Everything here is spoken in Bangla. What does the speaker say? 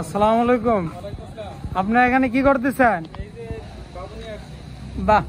আসসালামু আলাইকুম। আপনি এখানে কি করতেছেন? বাহ।